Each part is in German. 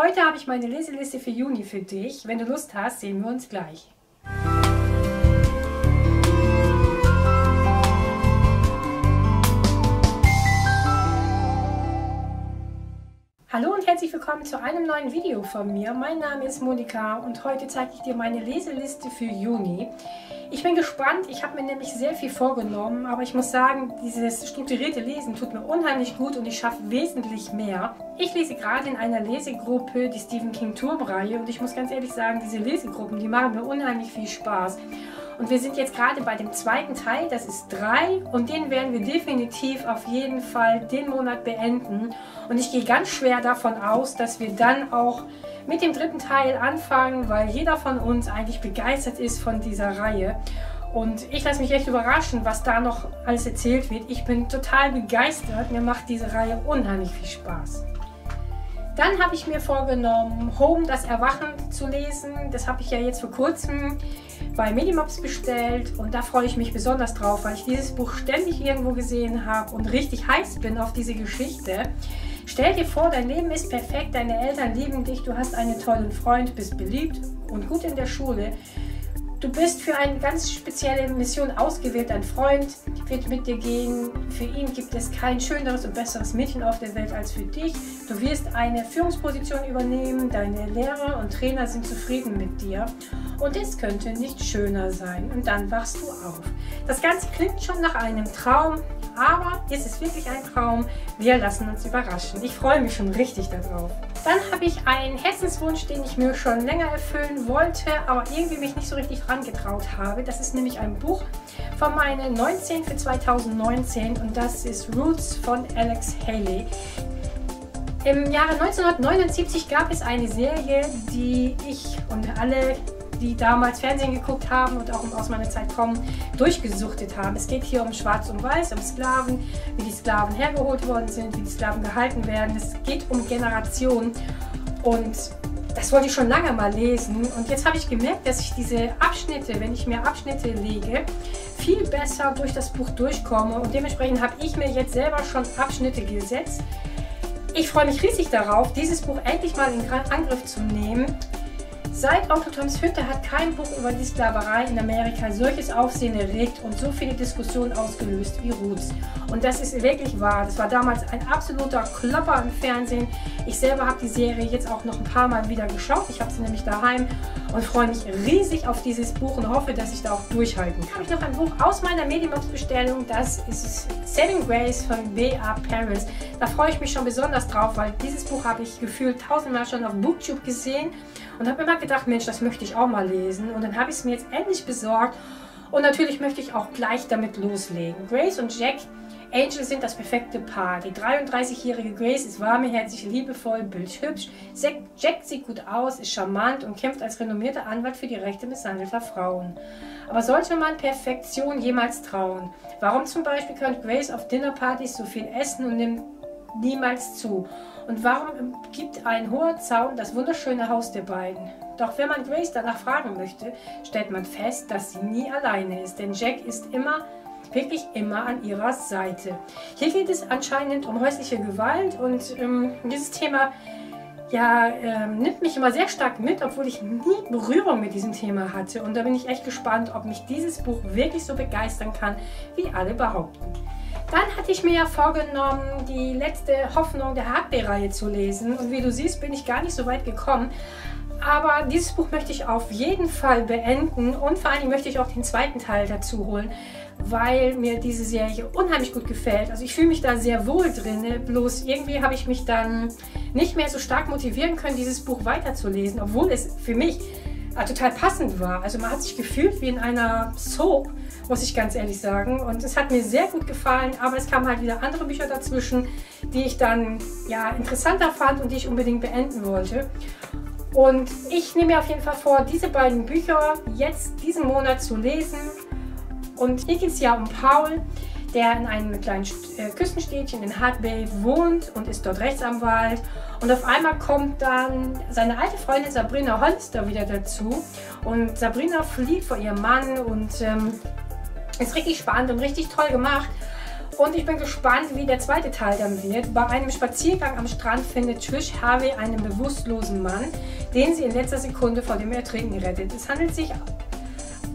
Heute habe ich meine Leseliste für Juni für dich. Wenn du Lust hast, sehen wir uns gleich. Hallo und herzlich willkommen zu einem neuen Video von mir. Mein Name ist Monika und heute zeige ich dir meine Leseliste für Juni. Ich bin gespannt, ich habe mir nämlich sehr viel vorgenommen, aber ich muss sagen, dieses strukturierte Lesen tut mir unheimlich gut und ich schaffe wesentlich mehr. Ich lese gerade in einer Lesegruppe die Stephen King Turmreihe und ich muss ganz ehrlich sagen, diese Lesegruppen, die machen mir unheimlich viel Spaß. Und wir sind jetzt gerade bei dem zweiten Teil, das ist drei und den werden wir definitiv auf jeden Fall den Monat beenden. Und ich gehe ganz schwer davon aus, dass wir dann auch mit dem dritten Teil anfangen, weil jeder von uns eigentlich begeistert ist von dieser Reihe. Und ich lasse mich echt überraschen, was da noch alles erzählt wird. Ich bin total begeistert. Mir macht diese Reihe unheimlich viel Spaß. Dann habe ich mir vorgenommen, Home, das Erwachen zu lesen. Das habe ich ja jetzt vor kurzem bei Medimops bestellt und da freue ich mich besonders drauf, weil ich dieses Buch ständig irgendwo gesehen habe und richtig heiß bin auf diese Geschichte. Stell dir vor, dein Leben ist perfekt, deine Eltern lieben dich, du hast einen tollen Freund, bist beliebt und gut in der Schule. Du bist für eine ganz spezielle Mission ausgewählt. Dein Freund wird mit dir gehen. Für ihn gibt es kein schöneres und besseres Mädchen auf der Welt als für dich. Du wirst eine Führungsposition übernehmen. Deine Lehrer und Trainer sind zufrieden mit dir. Und es könnte nicht schöner sein. Und dann wachst du auf. Das Ganze klingt schon nach einem Traum. Aber ist es wirklich ein Traum? Wir lassen uns überraschen. Ich freue mich schon richtig darauf. Dann habe ich einen Herzenswunsch, den ich mir schon länger erfüllen wollte, aber irgendwie mich nicht so richtig dran getraut habe. Das ist nämlich ein Buch von meinen 19 für 2019 und das ist Roots von Alex Haley. Im Jahre 1979 gab es eine Serie, die ich und alle die damals Fernsehen geguckt haben und auch aus meiner Zeit kommen, durchgesuchtet haben. Es geht hier um Schwarz und Weiß, um Sklaven, wie die Sklaven hergeholt worden sind, wie die Sklaven gehalten werden. Es geht um Generationen und das wollte ich schon lange mal lesen und jetzt habe ich gemerkt, dass ich diese Abschnitte, wenn ich mir Abschnitte lege, viel besser durch das Buch durchkomme und dementsprechend habe ich mir jetzt selber schon Abschnitte gesetzt. Ich freue mich riesig darauf, dieses Buch endlich mal in Angriff zu nehmen. Seit Onkel Toms Hütte hat kein Buch über die Sklaverei in Amerika solches Aufsehen erregt und so viele Diskussionen ausgelöst wie Roots. Und das ist wirklich wahr. Das war damals ein absoluter Klopper im Fernsehen. Ich selber habe die Serie jetzt auch noch ein paar Mal wieder geschaut. Ich habe sie nämlich daheim und freue mich riesig auf dieses Buch und hoffe, dass ich da auch durchhalten kann. Habe ich noch ein Buch aus meiner Medibox-Bestellung. Das ist Saving Grace von B.A. Paris. Da freue ich mich schon besonders drauf, weil dieses Buch habe ich gefühlt tausendmal schon auf Booktube gesehen und habe immer gedacht, Mensch, das möchte ich auch mal lesen. Und dann habe ich es mir jetzt endlich besorgt. Und natürlich möchte ich auch gleich damit loslegen. Grace und Jack Angel sind das perfekte Paar. Die 33-jährige Grace ist warmherzig, liebevoll, bildhübsch. Jack sieht gut aus, ist charmant und kämpft als renommierter Anwalt für die Rechte misshandelter Frauen. Aber sollte man Perfektion jemals trauen? Warum zum Beispiel kann Grace auf Dinnerpartys so viel essen und nimmt niemals zu? Und warum gibt ein hoher Zaun das wunderschöne Haus der beiden? Doch wenn man Grace danach fragen möchte, stellt man fest, dass sie nie alleine ist, denn Jack ist immer, wirklich immer an ihrer Seite. Hier geht es anscheinend um häusliche Gewalt und ähm, dieses Thema ja, ähm, nimmt mich immer sehr stark mit, obwohl ich nie Berührung mit diesem Thema hatte. Und da bin ich echt gespannt, ob mich dieses Buch wirklich so begeistern kann, wie alle behaupten. Dann hatte ich mir ja vorgenommen, die letzte Hoffnung der Hardware-Reihe zu lesen. Und wie du siehst, bin ich gar nicht so weit gekommen. Aber dieses Buch möchte ich auf jeden Fall beenden und vor allem möchte ich auch den zweiten Teil dazu holen, weil mir diese Serie unheimlich gut gefällt. Also ich fühle mich da sehr wohl drin, bloß irgendwie habe ich mich dann nicht mehr so stark motivieren können, dieses Buch weiterzulesen, obwohl es für mich äh, total passend war. Also man hat sich gefühlt wie in einer Soap muss ich ganz ehrlich sagen. Und es hat mir sehr gut gefallen, aber es kamen halt wieder andere Bücher dazwischen, die ich dann ja interessanter fand und die ich unbedingt beenden wollte. Und ich nehme mir auf jeden Fall vor, diese beiden Bücher jetzt diesen Monat zu lesen. Und hier geht es ja um Paul, der in einem kleinen äh, Küstenstädtchen in Hard Bay wohnt und ist dort Rechtsanwalt. Und auf einmal kommt dann seine alte Freundin Sabrina Hollister wieder dazu. Und Sabrina flieht vor ihrem Mann und ähm, ist richtig spannend und richtig toll gemacht. Und ich bin gespannt, wie der zweite Teil dann wird. Bei einem Spaziergang am Strand findet Trish Harvey einen bewusstlosen Mann, den sie in letzter Sekunde vor dem Ertrinken rettet. Es handelt sich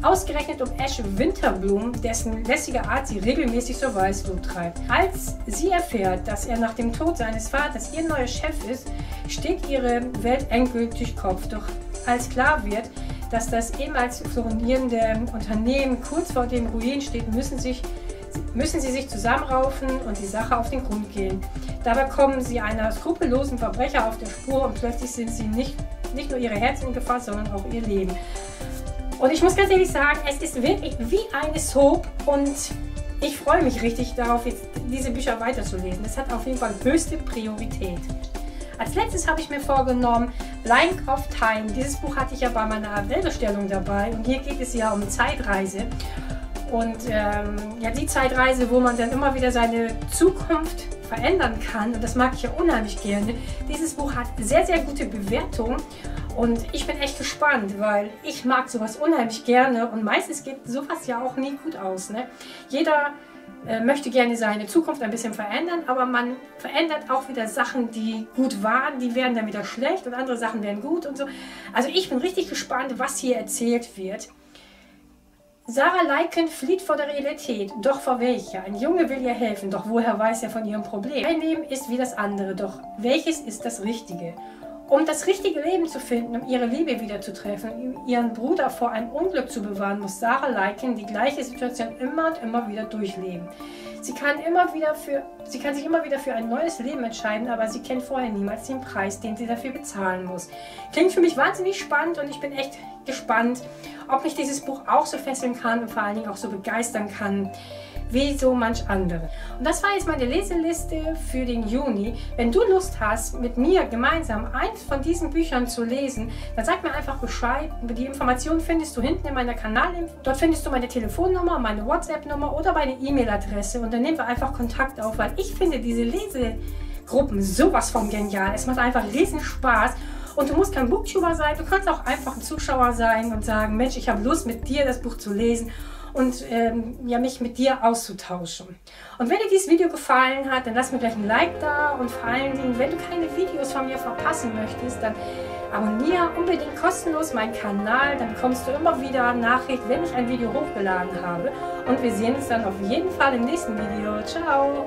ausgerechnet um Ash Winterblum, dessen lässige Art sie regelmäßig zur Weißblut treibt. Als sie erfährt, dass er nach dem Tod seines Vaters ihr neuer Chef ist, steht ihre Welt endgültig Kopf. Doch als klar wird, dass das ehemals florierende Unternehmen kurz vor dem Ruin steht, müssen sich müssen sie sich zusammenraufen und die Sache auf den Grund gehen. Dabei kommen sie einer skrupellosen Verbrecher auf der Spur und plötzlich sind sie nicht, nicht nur ihre Herzen in Gefahr, sondern auch ihr Leben. Und ich muss ganz ehrlich sagen, es ist wirklich wie eine Soap und ich freue mich richtig darauf, jetzt diese Bücher weiterzulesen. Es hat auf jeden Fall höchste Priorität. Als letztes habe ich mir vorgenommen, Blank of Time. Dieses Buch hatte ich ja bei meiner Weltbestellung dabei und hier geht es ja um Zeitreise. Und ähm, ja, die Zeitreise, wo man dann immer wieder seine Zukunft verändern kann. Und das mag ich ja unheimlich gerne. Dieses Buch hat sehr, sehr gute Bewertungen. Und ich bin echt gespannt, weil ich mag sowas unheimlich gerne. Und meistens geht sowas ja auch nie gut aus. Ne? Jeder möchte gerne seine Zukunft ein bisschen verändern, aber man verändert auch wieder Sachen, die gut waren, die werden dann wieder schlecht und andere Sachen werden gut und so. Also ich bin richtig gespannt, was hier erzählt wird. Sarah Leiken flieht vor der Realität, doch vor welcher? Ein Junge will ihr helfen, doch woher weiß er von ihrem Problem? Ein Leben ist wie das andere, doch welches ist das Richtige? Um das richtige Leben zu finden, um ihre Liebe wiederzutreffen, ihren Bruder vor einem Unglück zu bewahren, muss Sarah Leiken die gleiche Situation immer und immer wieder durchleben. Sie kann, immer wieder für, sie kann sich immer wieder für ein neues Leben entscheiden, aber sie kennt vorher niemals den Preis, den sie dafür bezahlen muss. Klingt für mich wahnsinnig spannend und ich bin echt gespannt, ob mich dieses Buch auch so fesseln kann und vor allen Dingen auch so begeistern kann wie so manch andere. Und das war jetzt meine Leseliste für den Juni. Wenn du Lust hast, mit mir gemeinsam eins von diesen Büchern zu lesen, dann sag mir einfach Bescheid. Die Informationen findest du hinten in meiner Kanalinfo. Dort findest du meine Telefonnummer, meine WhatsApp-Nummer oder meine E-Mail-Adresse und dann nehmen wir einfach Kontakt auf, weil ich finde diese Lesegruppen sowas von genial. Es macht einfach riesen Spaß. Und du musst kein Booktuber sein, du kannst auch einfach ein Zuschauer sein und sagen, Mensch, ich habe Lust mit dir das Buch zu lesen und ähm, ja, mich mit dir auszutauschen. Und wenn dir dieses Video gefallen hat, dann lass mir gleich ein Like da und vor allen Dingen, wenn du keine Videos von mir verpassen möchtest, dann abonniere unbedingt kostenlos meinen Kanal, dann bekommst du immer wieder Nachricht, wenn ich ein Video hochgeladen habe. Und wir sehen uns dann auf jeden Fall im nächsten Video. Ciao!